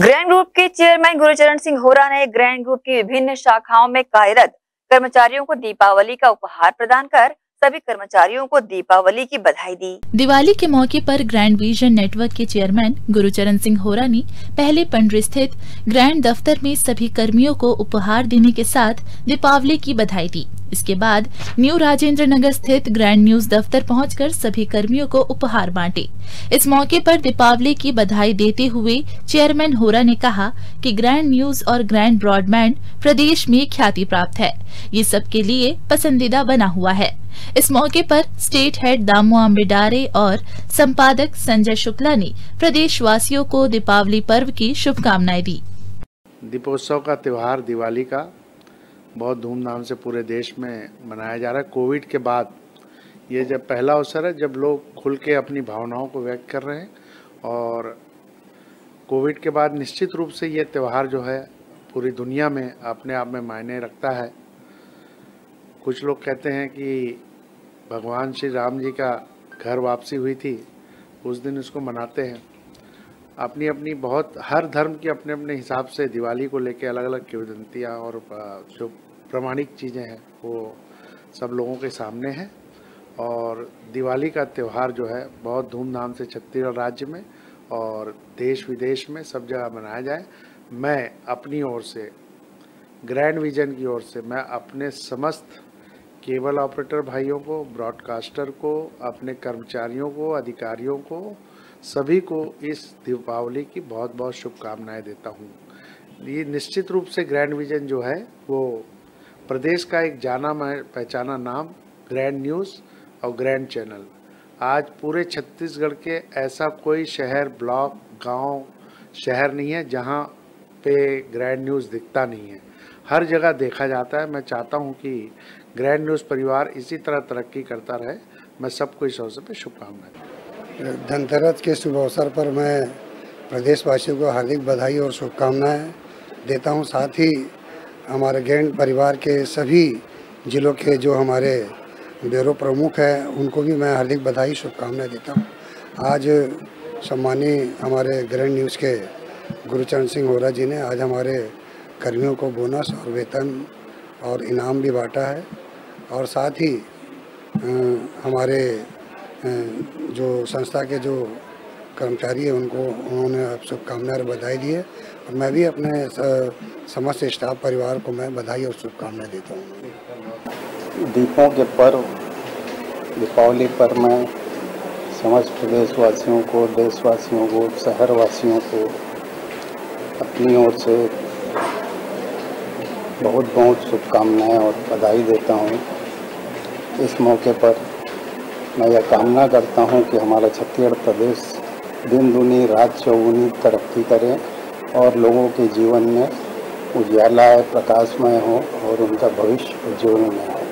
Grand group के chairman Gurucharan Singh Hora ने grand group की विभिन्न शाखाओं में कार्यरत कर्मचारियों को दीपावली का उपहार प्रदान कर सभी कर्मचारियों को दीपावली की बधाई दी। दिवाली के मौके पर ग्रैंड विजन नेटवर्क के चेयरमैन गुरुचरण सिंह होरा ने पहले पंडरी स्थित ग्रैंड दफ्तर में सभी कर्मियों को उपहार देने के साथ दीपावली की बधाई दी। इसके बाद न्यू राजेंद्र नगर स्थित ग्रैंड न्यूज़ दफ्तर पहुंचकर सभी कर्मियों को उपहार बांटे। इस मौके पर दीपावली की बधाई देते हुए चेयरमैन होरा ने कहा कि ग्रैंड न्यूज़ और ग्रैंड ब्रॉडबैंड प्रदेश में ख्याति प्राप्त है। ये सबके लिए पसंदीदा बना हुआ है। इस मौके पर स्टेट हेड दामो अम्बेडारे और संपादक संजय शुक्ला ने प्रदेशवासियों को दीपावली पर्व की शुभकामनाएँ दी। दीपोत्सव का त्यौहार दिवाली का बहुत धूमधाम से पूरे देश में मनाया जा रहा है। कोविड के बाद ये जब पहला अवसर है, जब लोग खुल के अपनी भावनाओं को व्यक्त कर रहे हैं और कोविड के बाद निश्चित रूप से ये त्यौहार जो है, पूरी दुनिया में अपने आप में मायने रखता है। कुछ लोग कहते हैं कि भगवान श्री राम जी का घर वापसी हुई थी, उस दिन उसको मनाते हैं। अपनी अपनी बहुत, हर धर्म के अपने अपने हिसाब से दिवाली को लेके अलग अलग किवदंतियाँ और जो प्रमाणिक चीज़ें हैं, वो सब लोगों के सामने हैं। और दिवाली का त्यौहार जो है, बहुत धूमधाम से छत्तीसगढ़ राज्य में और देश विदेश में सब जगह मनाया जाए। मैं अपनी ओर से ग्रैंड विजन की ओर से, मैं अपने समस्त केबल ऑपरेटर भाइयों को, ब्रॉडकास्टर को, अपने कर्मचारियों को, अधिकारियों को सभी को इस दीपावली की बहुत बहुत शुभकामनाएँ देता हूँ। ये निश्चित रूप से ग्रैंड विजन जो है, वो प्रदेश का एक जाना पहचाना नाम ग्रैंड न्यूज़ और ग्रैंड चैनल आज पूरे छत्तीसगढ़ के ऐसा कोई शहर, ब्लॉक, गाँव, शहर नहीं है जहाँ पे ग्रैंड न्यूज़ दिखता नहीं है। हर जगह देखा जाता है। मैं चाहता हूँ कि ग्रैंड न्यूज़ परिवार इसी तरह तरक्की करता रहे। मैं सबको इस अवसर पर शुभकामनाएँ धनतेरस के शुभ अवसर पर मैं प्रदेशवासियों को हार्दिक बधाई और शुभकामनाएँ देता हूँ। साथ ही हमारे ग्रैंड परिवार के सभी जिलों के जो हमारे ब्यूरो प्रमुख हैं, उनको भी मैं हार्दिक बधाई, शुभकामनाएँ देता हूँ। आज सम्मानी हमारे ग्रैंड न्यूज़ के गुरुचरण सिंह होरा जी ने आज हमारे कर्मियों को बोनस और वेतन और इनाम भी बांटा है। और साथ ही हमारे जो संस्था के जो कर्मचारी हैं, उनको, उन्होंने आप शुभकामनाएँ और बधाई दी है। और मैं भी अपने समस्त स्टाफ परिवार को मैं बधाई और शुभकामनाएँ देता हूँ। दीपों के पर्व, दीपावली पर मैं समस्त प्रदेशवासियों को, देशवासियों को, शहरवासियों को अपनी ओर से बहुत बहुत शुभकामनाएँ और बधाई देता हूँ। इस मौके पर मैं यह कामना करता हूँ कि हमारा छत्तीसगढ़ प्रदेश दिन दुनी, रात चौगुनी तरक्की करें और लोगों के जीवन में उजाला प्रकाशमय हो और उनका भविष्य उज्ज्वल में हो